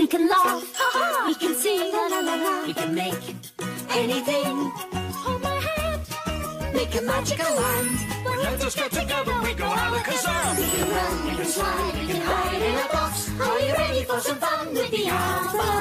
We can laugh, we can sing. We can make anything. Hold my hand, make a magical land. When let us get together, we go alakazam. We can run, we can slide, we can hide in a box. Are you ready for some fun with the Alpha